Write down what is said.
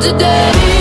today.